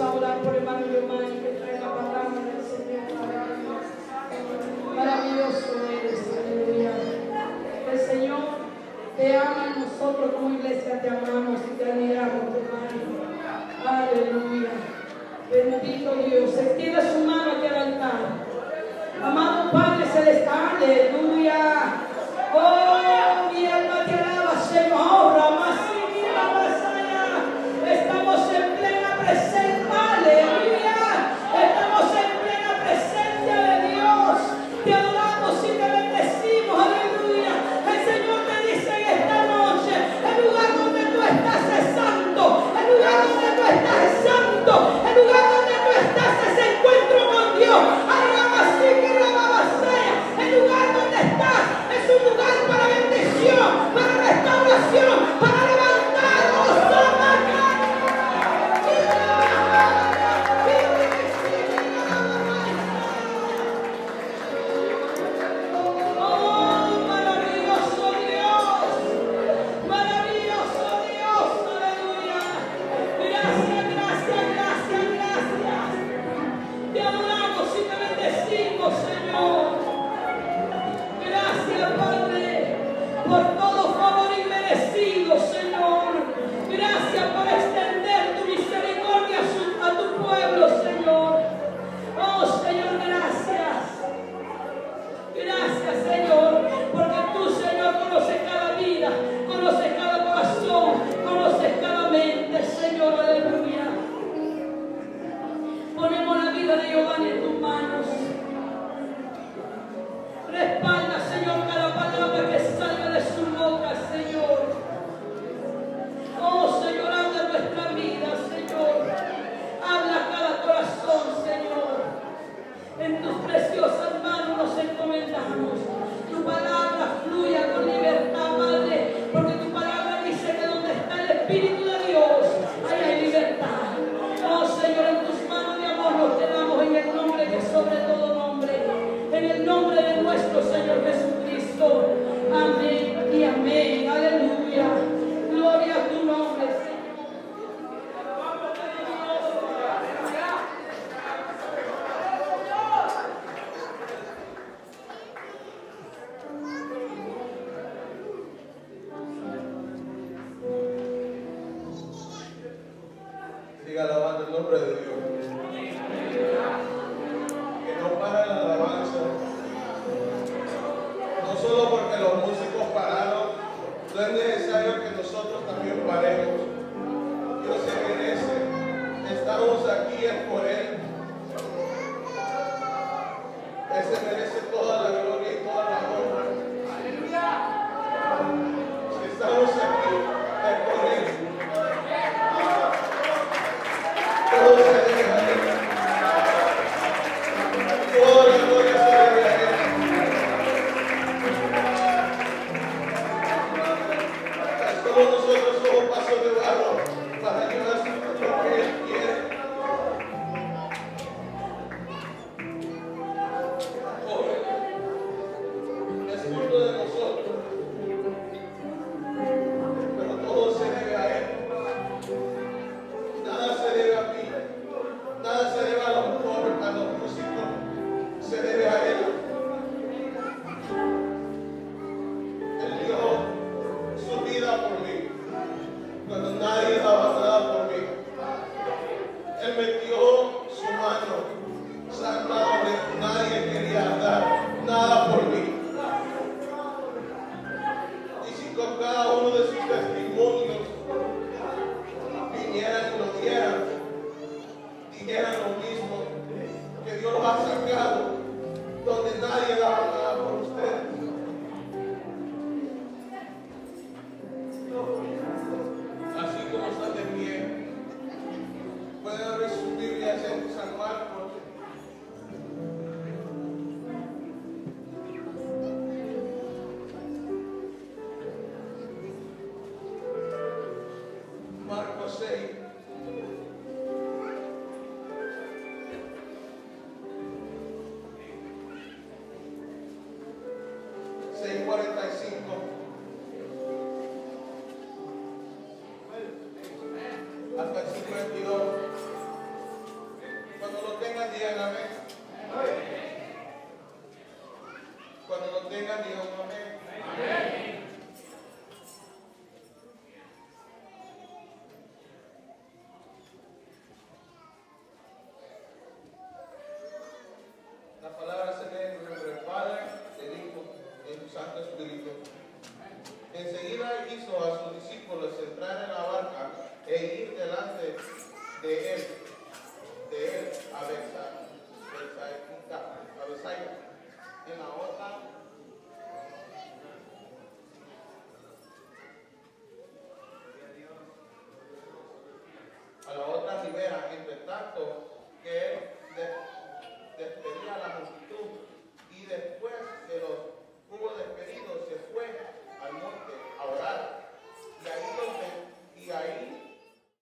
A orar por hermano Giovanni que trae la palabra del Señor. Maravilloso eres, aleluya. El Señor te ama nosotros como iglesia te amamos y te admiramos, hermano. Aleluya. Bendito Dios. Extiende su mano aquí al altar. Amado Padre Happy que no para la alabanza, no solo porque los músicos pararon, no es necesario que nosotros también paremos. Dios se merece, estamos aquí es por Él. Él se merece mismo, que Dios los ha sacado donde nadie la ha por ustedes. Así como están de pie, pueden resumir y hacer a sus discípulos entrar en la barca e ir delante de él, de él a Bethsaida, en la otra